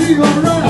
Sigo hablando.